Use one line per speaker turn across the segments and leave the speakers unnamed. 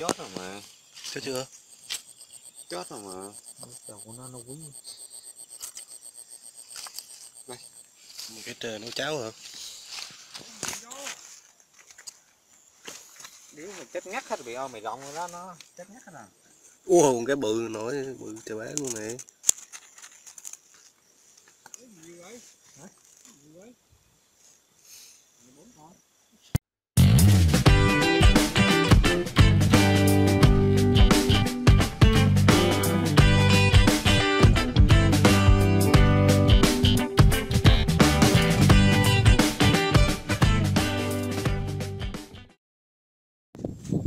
chót rồi mà
Chưa chưa?
chót rồi mà
Đầu của nó nó quý
Cái trời nấu cháo hả?
Nếu mà chết ngắt hết bị ôm mày rộng rồi đó nó chết ngắt hết à
Ủa cái bự nổi bự trời bán luôn này.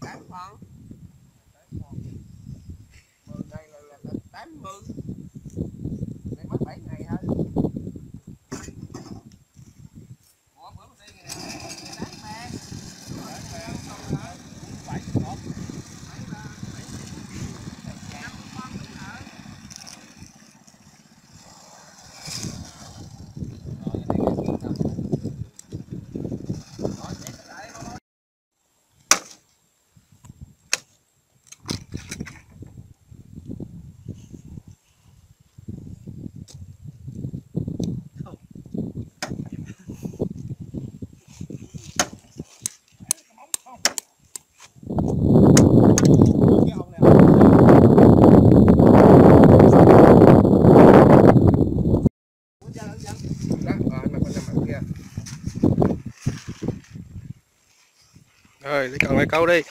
tám con mười ngày là là là tám mươi. Ngày mất bảy ngày thôi Ủa, bữa đi ngày ngày tám mà. Bảy, một. Bảy là bảy. Năm con nữa hả? Rồi, cái này là năm. Rồi, chết lại thôi. cái ông này đó ờ mà con nằm ở kia
rồi, lấy cần lấy câu đi.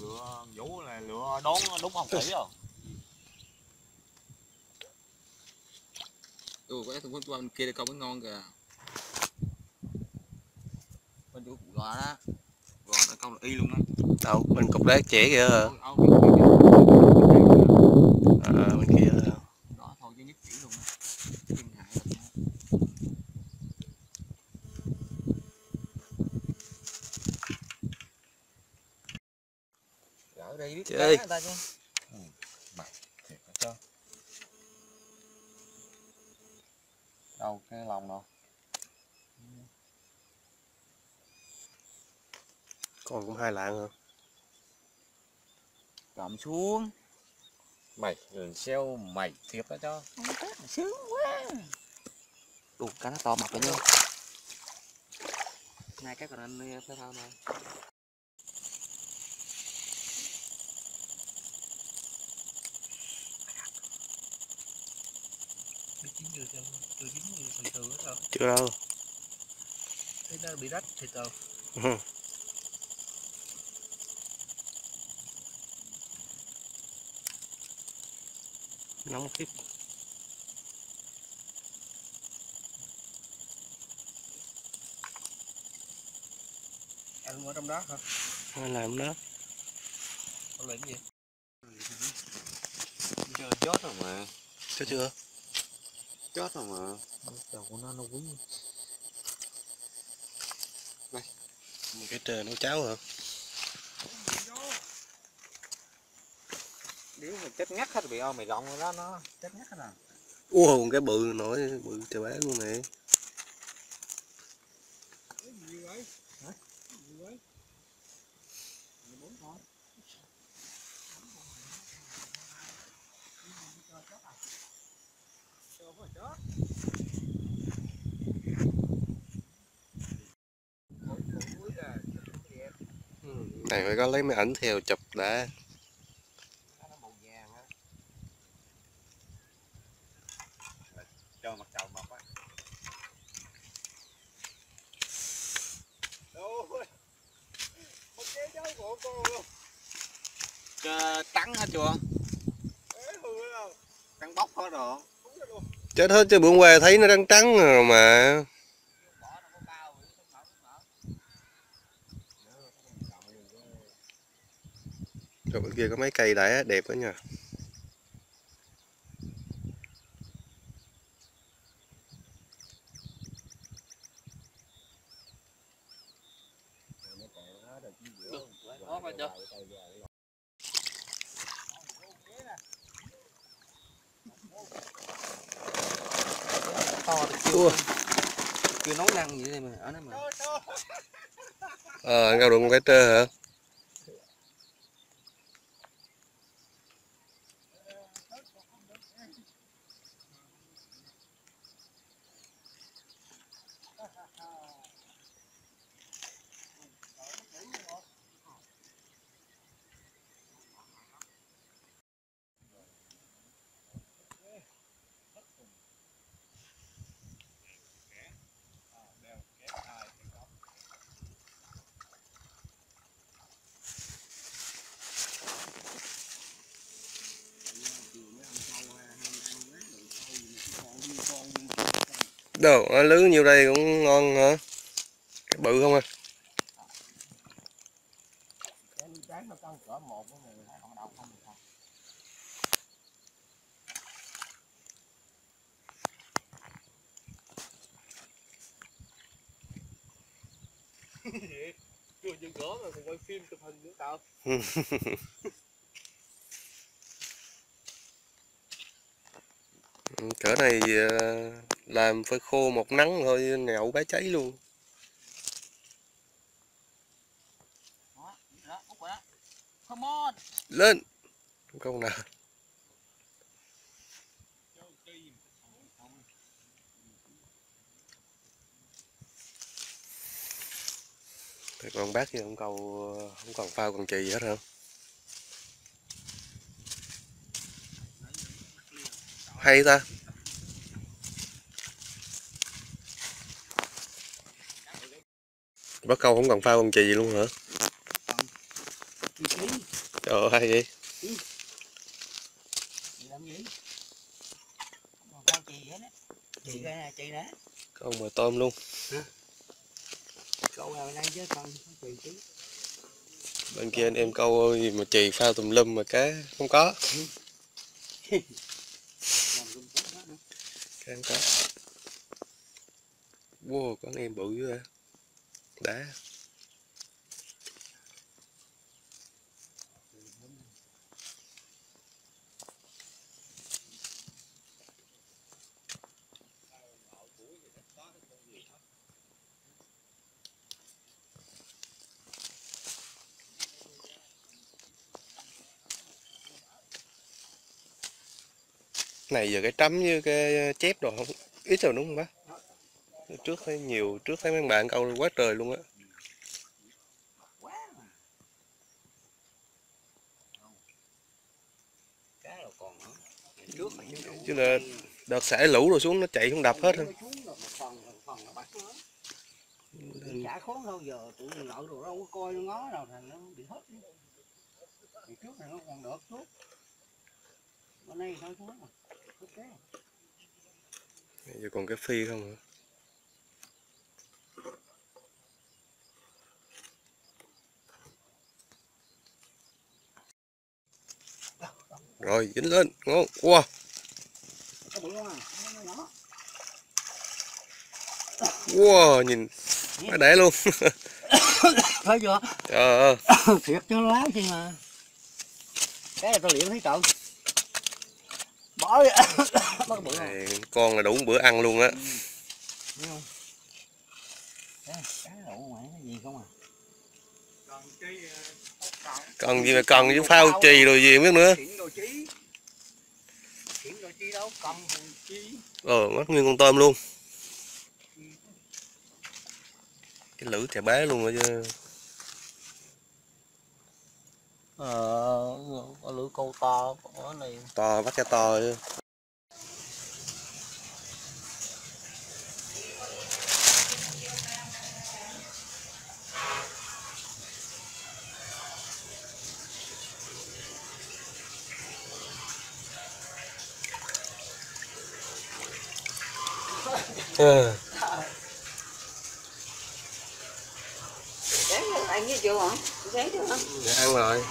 lựa vũ là lựa đón đúng không kỹ rồi
ừ có thằng qua bên kia đây câu mới ngon kìa bên chỗ cụ gò đó nó câu là y luôn á
Đâu, bên cục đá trẻ kìa. À, bên kia.
đó thôi chứ nhất chỉ luôn. Gỡ đây biết
Chơi.
ta chứ
trơn đâu cái lòng đâu
Còn cũng hai lạng hả?
cầm xuống.
Mày lần xeo mày thiệt đó cho.
Sướng quá. Đủ cá nó to mập vậy nha hai cái còn anh phải thao này.
Chưa rồi
đâu.
thế nó bị rách thì từ
nóng khiếp
anh ở trong đó hả?
Ai làm đó.
Con làm gì?
Chưa chốt rồi mà.
Chưa chưa.
Chốt rồi mà.
Đầu của nó nó quý
cái trời nấu cháo hả
Điếu mà chết ngắt hết bị ôm mày rộng rồi đó nó chết ngắt hết à.
Ủa cái bự nổi bự trời bán luôn này. Này phải có lấy máy ảnh theo chụp đã
nó màu vàng á cho mặt trầu mập á Ôi, một cái cháu của cô luôn Chờ trắng hết chưa? Trắng bóc hết rồi.
Chết hết chứ, bữa qua thấy nó trắng trắng rồi mà. Rồi bên kia có mấy cây đã, đẹp đó nha.
To chưa? Chưa nấu năng gì đây mà Ở đây mà.
Ờ anh cao đụng cái trơ hả đâu à, lứ nhiêu đây cũng ngon hả? Cái bự không à?
Cỡ
Chưa mà còn quay phim chụp hình nữa tao
cỡ này à, làm phơi khô một nắng thôi nhậu bá cháy luôn. Lên! Câu nào? Thì con bác kia không câu không còn phao còn chì gì hết hả? Hay ta? Bắt câu không cần phao còn chì gì luôn hả? Trời ơi, hay vậy. Con mồi tôm luôn. Bên kia anh em câu gì mà chì phao tùm lum mà cá không có. Cá không có. Wow con em bự dữ vậy à đá này giờ cái trắm như cái chép đồ không? Ít rồi đúng không bác? Trước thấy nhiều trước thấy mấy bạn câu quá trời luôn á.
Trước chứ
là đợt xả lũ rồi xuống nó chạy không đập hết
nữa chả khốn đâu giờ tụi mình lợi rồi đâu có coi nó ngó đâu thành nó bị hết. Ngày trước này nó còn được chút bữa nay nó xuống rồi
giờ còn cái phi không hả rồi dính lên ngon wow
Có bự không à? Nó nhỏ.
wow nhìn quá để luôn
Thấy chưa?
trời ơi
Thiệt cho nó láo chứ mà. Cái này tao liệm thấy trộn. Bỏ đi. Bắt bự
này, con là đủ bữa ăn luôn á
không? Cái cái đậu ngoài cái gì không à?
còn cái
còn gì mà còn với phao trì rồi gì không biết nữa. Ờ mất nguyên con tôm luôn. Cái lưỡi thè bé luôn rồi chứ.
Ờ, có lưỡi câu to, có này.
to bắt cái to chứ Ờ,
Sáng ăn với chưa hả? Sáng chưa hả?
dạ ăn rồi